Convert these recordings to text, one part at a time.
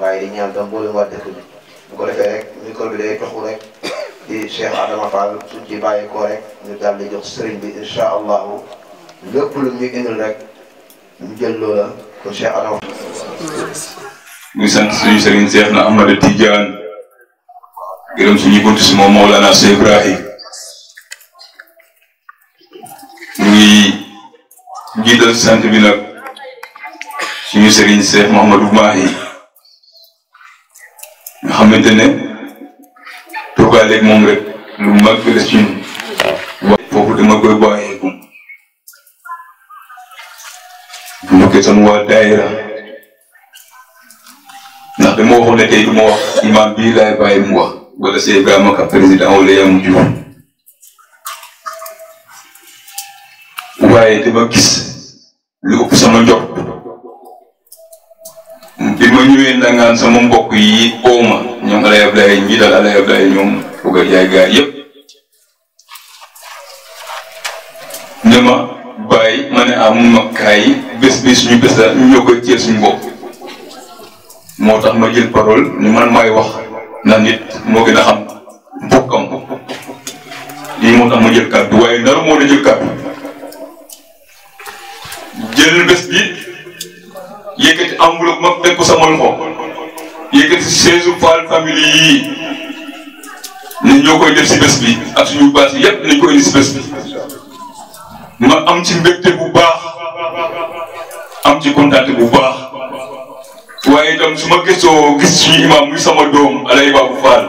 waaye di ñaan tam mboolem waa dëkk bi bu ko defee rek micro bi day toxu rek di Cheikh Adama Fall suñ ci bàyyi ko rek ñu daal di jox sëriñ bi incha allahu lépp lu ñu indil rek ñu jël loola kon Cheikh Adama. muy sant suñu sëriñ Cheikh na Ahmada Tidiane gërëm suñu buntu si moom Mawlana Cheikh Ibrahim ñu ngi jiital sant bi nag suñu sëriñ Cheikh Mouhamadou Mahi nga xamante ne toogaaleeg moom rek lu mag la ci ñun waaye foofu dama koy bàyyeeku bu ñu ko sama waa daayira ndax dama waxoon ne tey du ma wax imaam bii laay bàyyi mu wax wala Cheikh Ibrahima Ka président wala yaa mu juróom waaye dama gis lu ëpp sama njot bi ma ñëwee ndangaan sama mbokk yi oo ma ñoom Alaaji Ablaay ñi dal Alaaji Ablaay ñoom bëgg a jaay gaay yëpp ne ma bàyyi ma ne ah mun ma kaay bés bi suñu bés la ñu ñoo koy ceel suñu bopp moo tax ma jël parole ni man maay wax na nit moo gën a xam bokkam lii moo tax ma jël kàddu waaye naru moo la jël kàddu jël bés bi yëkkati enveloppe ma teg ko sama loxo yëkkati chaise Fall famille yii ne ñoo koy def si bés bi ak suñu baas yépp nañ koy indi si bés bi ma am ci mbégte bu baax am ci kontaante bu baax waaye itam su ma gëstoo gis suñu imaam muy sama doom alay baabu faal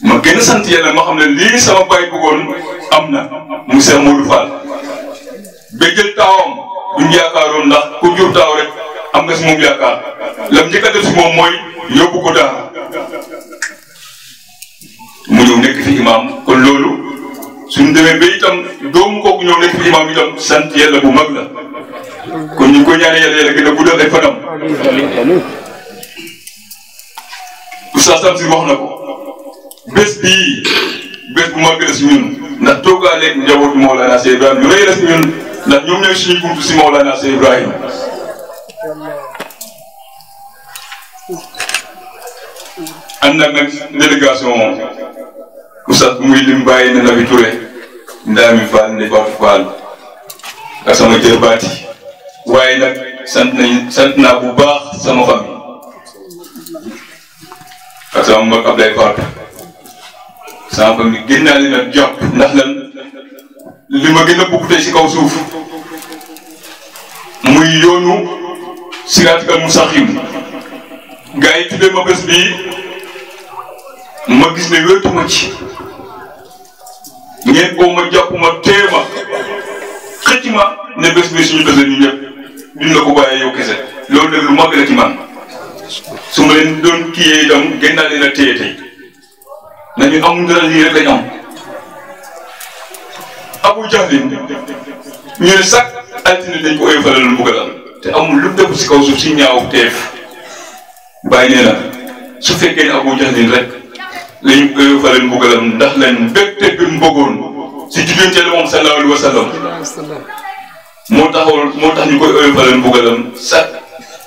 ma gën a sant yàlla ma xam ne lii sama baay bëggoon am na mu Seex Moodu Faal ba jël taawam bu ñu yaakaaroon ndax ku jur taaw rek am nga si moom yaakaar lam njëkk a def si moom mooy yóbbu ko daara mu ñëw nekk fi imaam kon loolu suñ demee ba itam doomu kooku ñëw nekk fi imaam itam sant yàlla bu mag la kon ñu ngi koy ñaanal yàlla yàlla gën a guddal ay fanam oustaz Tamsir wax na ko bés bii bés bu mag la si ñun ndax toogaaleeg njabootu Mawlana Cheikh Ibrahima lu rëy la si ñun ndax ñoom ñooy suñu buntu si Mawlana Cheikh Ibrahima ànd ak nag délégation oustaz bu muy lim bàyyi na Nabi Touré Ndami Fall Ndeye Fatou Fall ak sama jërbaat yi waaye nag sant nañ sant naa bu baax sama famille ak sama mbokk Abdoulaye Fatou sama famille génn naa leen a jàpp ndax lan li ma gën a bëgg tey si kaw suuf muy yoonu siraatal mustaqim gaa yi tuddee ma bés bii ma gis ne wéetuma ci ngeen ko ma jàpp ma tee ma xëcc ma ne bés bi suñu bés la ñu ñëpp duñ la ko bàyyee yow kese loolu nag lu mag la ci man su ma leen doon kiyee itam gën naa leen a téye tey na ñun amuñu dara lii rek la ñu am Abu Jahlin ñu ne sax altine dañ ko oyofalal lu bëgg a dal te amul lu dëpp si kaw suuf si ñaaw teef bàyyi nee na su fekkee ne Abu Jahlin rek lañu oyofalal mbugalam ndax lan mbégte bi mu bëggoon si jigéen ca la moom sallallahu alayhi wa sallam moo taxoon moo tax ñu koy oyofalal mbugalam sàkk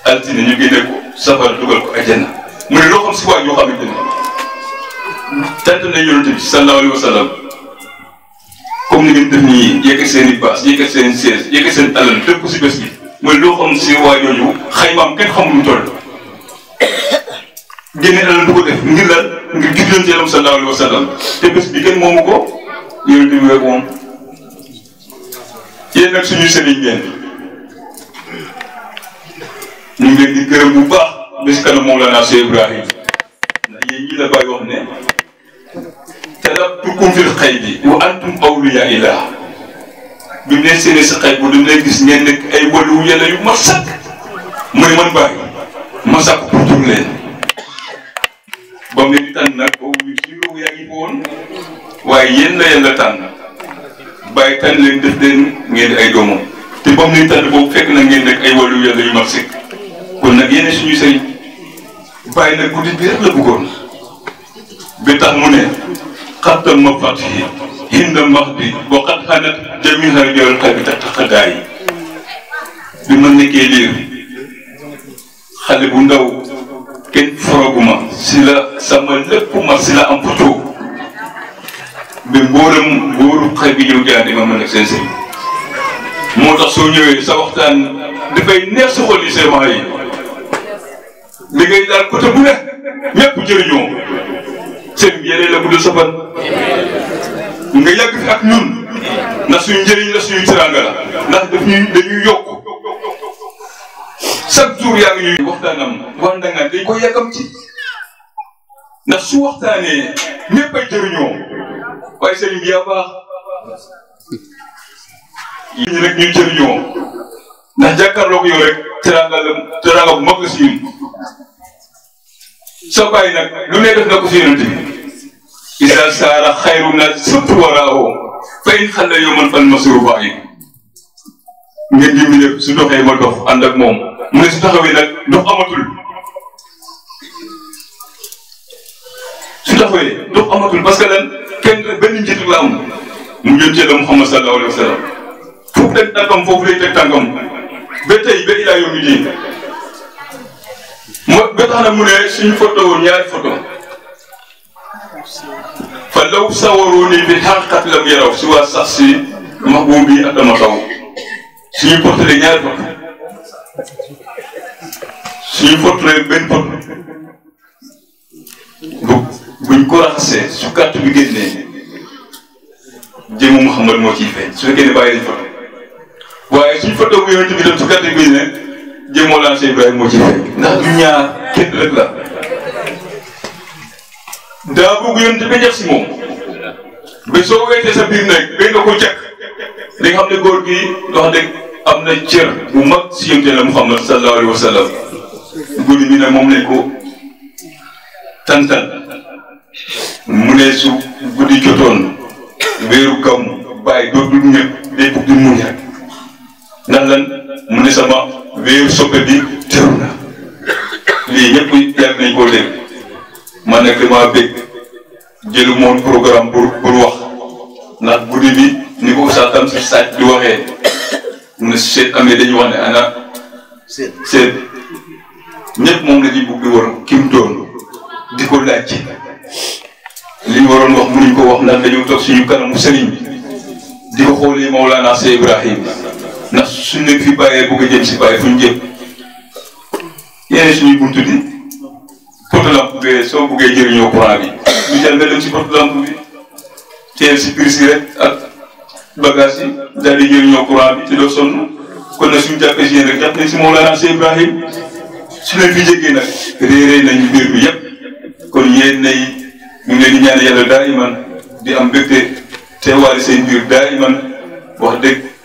altine ñu génne ko safara dugal ko àjjana mu ne loo xam si waa yoo xamante ne tant na yonent bi sallallahu alayhi wa sallam comme ni ngeen def nii yëkkat seen i baas yëkkat seen i sees yëkkat seen alal dëpp si bés bi mooy loo xam si waa yooyu xaymaam kenn xamul mu toll génne alal du ko def ngir lan ngir jublu ci yaram sallallahu alayhi wa sallam te bés bi kenn moomu ko yonent bi rek moom. yéen nag suñu sëriñ ngeen ñu ngi leen di gërëm bu baax bis kanam Mawlana Cheikh Ibrahim ndax yéen ñi la bàyyi wax ne talabtukum fil xaybi wa antum awliya illah bi mu leen séenee si xaybu dañ leen gis ngeen nekk ay wàllu yàlla yu ma sàkk mu ne man bàyyi ma sàkk pour jur leen ba mu leen tànn nag boobu ñu ci réew yaa ngi ko woon waaye yéen la yàlla tànn bàyyi tànn leen def leen ngeen di ay doomam te ba mu leen tànn boobu fekk na ngeen nekk ay wàllu yàlla yu mag sëkk kon nag yéen suñu sëriñ bàyyi nag guddi bi rek la bëggoon bi tax mu ne xattal ma fàtt yi hinda mbax bi boo xat xanat jami xar jool xar bi tax tax xadaa yi bi ma nekkee liir xale bu ndaw kenn foroguma si la sama lépp ma si la am photo bi mbooram mbooru xëy bi ñëw jaar di ma mën ak seen sëñ moo tax soo ñëwee sa waxtaan dafay neex sa xol yi seemaa yi li ngay daal côté bu ne ñëpp jëriñoo seen yére la bu dul sa fan nga yàgg fi ak ñun ndax suñu njëriñ la suñu teraanga la ndax daf ñuy dañuy yokk chaque jour yaa ngi ñuy waxtaanam waa Ndangaan dañ ko yàkkam ci ndax su waxtaanee ñëpp ay jëriñoo waaye sëriñ bi yaa baax yi ñu rek ñu jëriñoo ndax jàkkaarloo ko yow rek teraanga la teraanga bu mag la si ñun sa bàyyi nag lu ne def na ko si yonent bi isa saara xayru na sëpp waraawo fay xale yoo man fan ma suru bàyyi ngeen jimbi lépp su doxee ma dox ànd ak moom mu ne su taxawee nag dox amatul su taxawee dox amatul parce que lan kenn benn njiitu la am mu jëm ci la Muhammad sallallahu alayhi wa sallam fu mu teg tànkam foofu lay teg tànkam ba tey ba ilaa yawmi diin mo ba tax na mu ne suñu photo woon ñaari photo fa law sawaroo ni bi xaqat lam yaraw si waa sax si max buum bi ak dama taw suñu portale ñaari photo suñu portale benn photo bu buñ ko raxasee su kàtt bi génnee jëmu Muhammad moo ciy feeñ su fekkee ne bàyyi lañ foto waaye suñ foto bu yonent bi tam su kàtt bi génnee jëm Mawlana Cheikh Ibrahima moo ciy feeñ ndax du ñaar kenn rek la daa bëgg yonent bi def si moom mais soo wéetee sa biir nag béy nga ko jekk li nga xam ne góor gi wax dëgg am na cër bu mag si yonent la Muhammad sallallahu alayhi wa sallam guddi bi nag moom lañ ko tantal mu ne su guddi jotoon weeru gàmm bàyyi dootul ñëpp day bugg di muñ rek ndax lan mu ne sama weeru soppe bi teru na lii ñëpp yàgg nañ koo dégg man nag damaa bég jëlu moom programme pour pour wax ndax guddi bi ni ko Oustaz Tamsir Saaj di waxee mu ne seet amee dañuy wax ne ana seet seet ñëpp moom la ñuy bugg di war ki mu doon di ko laaj ci li ñu waroon wax mënuñ ko wax ndax dañoo toog suñu kanamu sëriñ bi di ko xoolee Mawlana Cheikh Ibrahim ndax suñ leen fi bàyyee bëgg a jëm si bàyyi fu ñu jëm yéen suñuy bunt bi poto lampe bi soo buggee jëriñoo courant bi ñu jël nga dem si poto lampe bi teel si prise yi rek ak bagage yi daal di jëriñoo courant bi te doo sonn kon nag suñu jàppee si yéen rek jàpp nañ si Mawlana Cheikh Ibrahim su leen fi jéggee nag réeré nañu mbir mi yëpp kon yéen nay ñu ngi leen di ñaan yàlla daa iman di am mbégte teewaale seen biir daa iman wax dëgg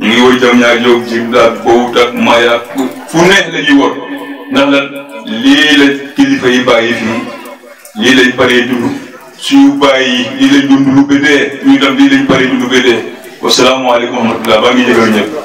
ñu ngi woy jam ñaar jóg jim daal bowut ak maya fu neex la ñuy wor ndax lan lii la kilifa yi bàyyi fii lii lañ paree dund suñu bàyyi lii lañ dund lu bëddee ñu dem lii lañ paree dund bëddee wasalaamaaleykum wa rahmatulah baa ngi jégal ñëpp